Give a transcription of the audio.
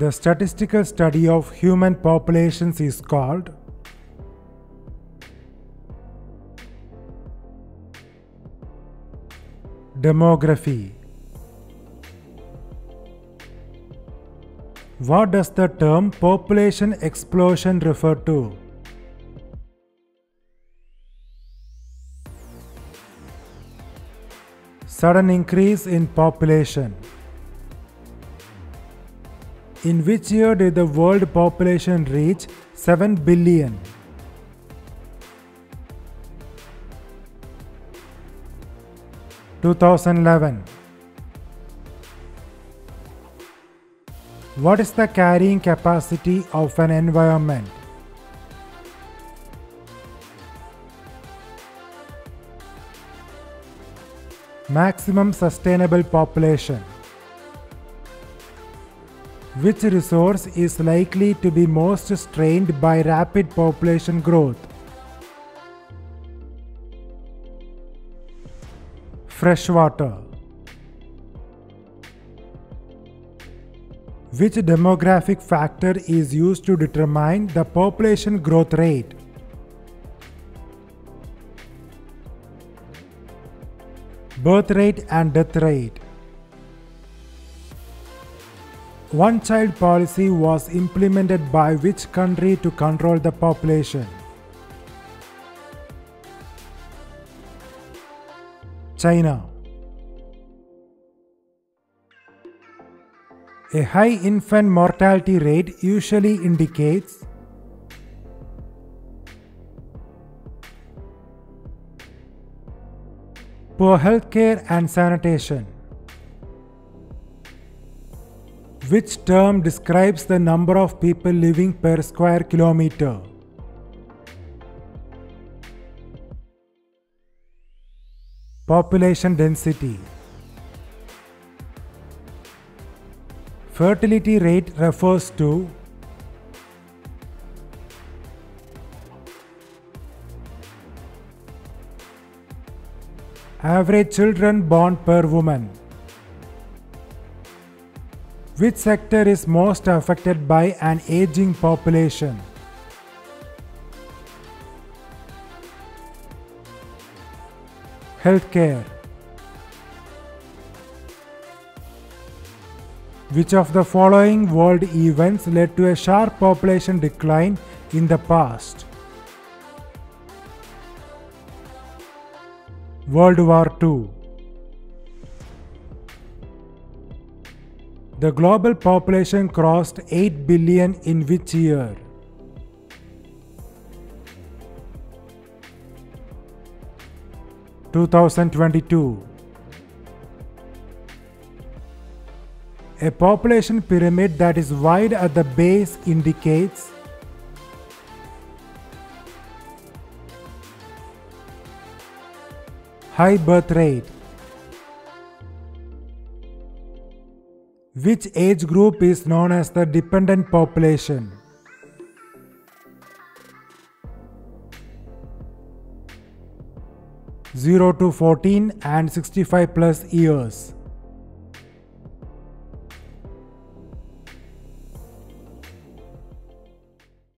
The statistical study of human populations is called demography. What does the term population explosion refer to? Sudden increase in population. In which year did the world population reach 7 billion? Two thousand eleven. What is the carrying capacity of an environment? Maximum sustainable population. Which resource is likely to be most strained by rapid population growth? Freshwater. Which demographic factor is used to determine the population growth rate? Birth rate and death rate. One child policy was implemented by which country to control the population? China. A high infant mortality rate usually indicates poor healthcare and sanitation. Which term describes the number of people living per square kilometer? Population density. Fertility rate refers to average children born per woman. Which sector is most affected by an aging population? Healthcare. Which of the following world events led to a sharp population decline in the past? World War II. The global population crossed 8 billion in which year? Two thousand twenty-two. A population pyramid that is wide at the base indicates high birth rate. Which age group is known as the dependent population? Zero to 14 and 65 plus years.